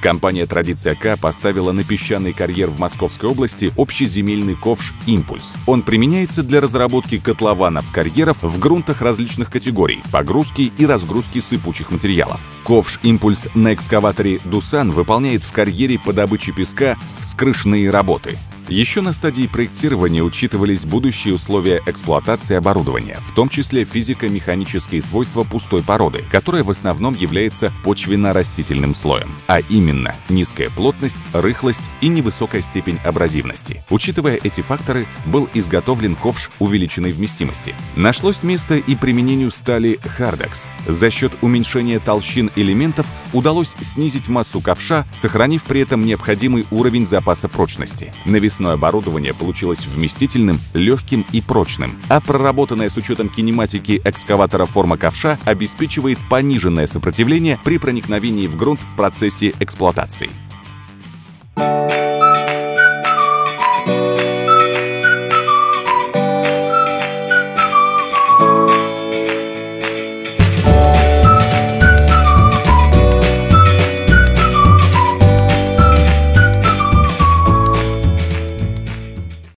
Компания «Традиция К» поставила на песчаный карьер в Московской области общеземельный ковш «Импульс». Он применяется для разработки котлованов карьеров в грунтах различных категорий, погрузки и разгрузки сыпучих материалов. Ковш «Импульс» на экскаваторе «Дусан» выполняет в карьере по добыче песка вскрышные работы. Еще на стадии проектирования учитывались будущие условия эксплуатации оборудования, в том числе физико-механические свойства пустой породы, которая в основном является почвенно-растительным слоем, а именно низкая плотность, рыхлость и невысокая степень абразивности. Учитывая эти факторы, был изготовлен ковш увеличенной вместимости. Нашлось место и применению стали Hardex. За счет уменьшения толщин элементов удалось снизить массу ковша, сохранив при этом необходимый уровень запаса прочности навесное оборудование получилось вместительным, легким и прочным, а проработанная с учетом кинематики экскаватора форма ковша обеспечивает пониженное сопротивление при проникновении в грунт в процессе эксплуатации. Thank you